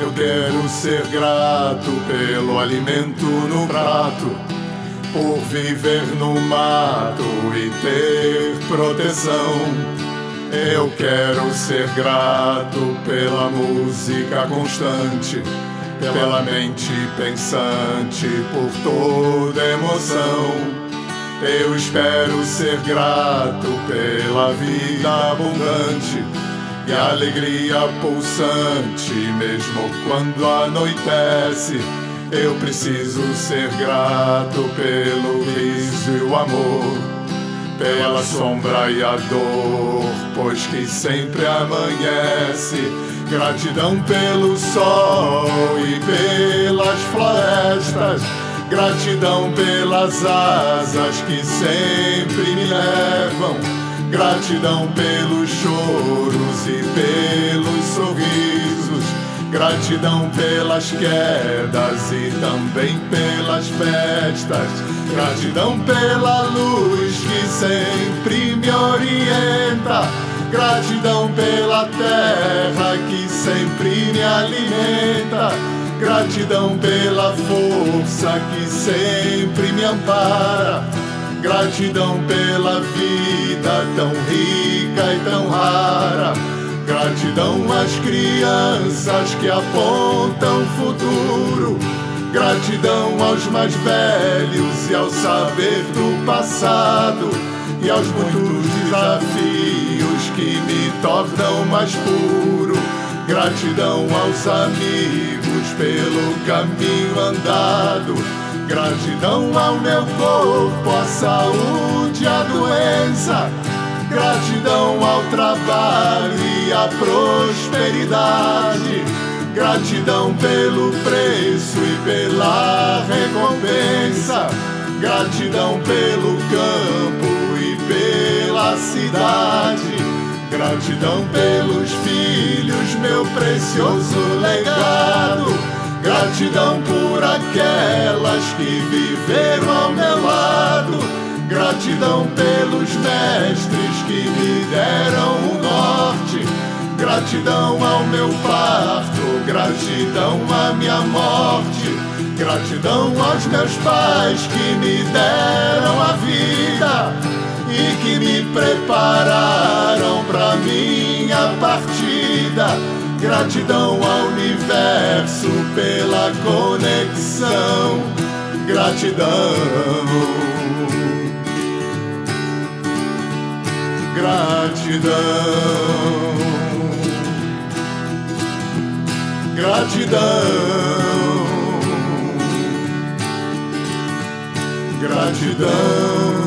Eu quero ser grato pelo alimento no prato, por viver no mato e ter proteção. Eu quero ser grato pela música constante, pela mente pensante, por toda emoção. Eu espero ser grato pela vida abundante e alegria pulsante, mesmo quando anoitece. Eu preciso ser grato pelo riso e o amor, pela sombra e a dor, pois que sempre amanhece. Gratidão pelo sol e pelas florestas Gratidão pelas asas que sempre me levam. Gratidão pelos choros e pelos sorrisos. Gratidão pelas quedas e também pelas festas. Gratidão pela luz que sempre me orienta. Gratidão pela terra que sempre me alimenta. Gratidão pela força que sempre me ampara. Gratidão pela vida tão rica e tão rara. Gratidão às crianças que apontam o futuro. Gratidão aos mais velhos e ao saber do passado. E aos muitos desafios que me tornam mais puro. Gratidão aos amigos pelo caminho andado. Gratidão ao meu corpo, à saúde, à doença. Gratidão ao trabalho e à prosperidade. Gratidão pelo preço e pela recompensa. Gratidão pelo campo e pela cidade. Gratidão pelos filhos, meu precioso legado. Gratidão por aquelas que viveram ao meu lado. Gratidão pelos mestres que me deram o norte. Gratidão ao meu parto, gratidão à minha morte. Gratidão aos meus pais que me deram a vida e que me prepararam para minha partida. Gratidão ao universo pela conexão. Gratidão. Gratidão. Gratidão. Gratidão.